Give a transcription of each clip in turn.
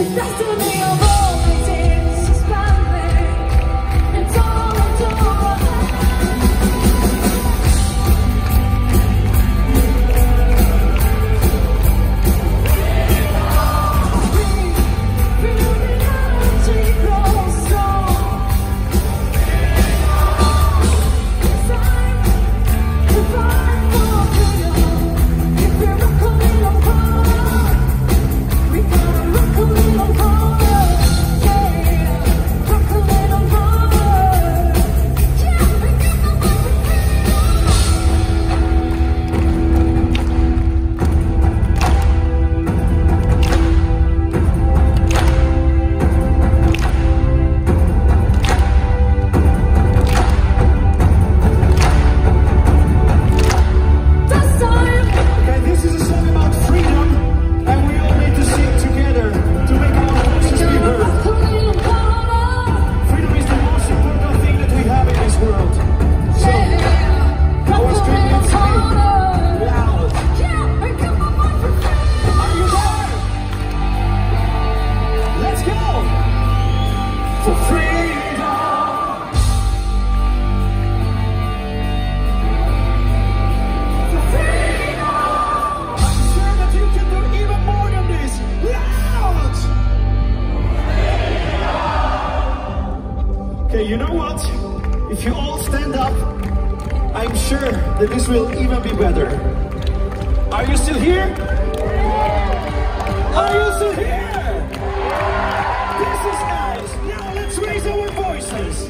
the destiny of Okay, you know what? If you all stand up, I'm sure that this will even be better. Are you still here? Are you still here? This is nice. Now let's raise our voices.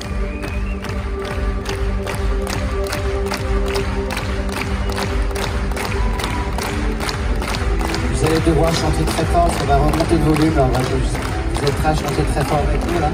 Vous allez devoir chanter très fort, ça va remonter le volume, alors vous êtes prêts à chanter très fort avec nous là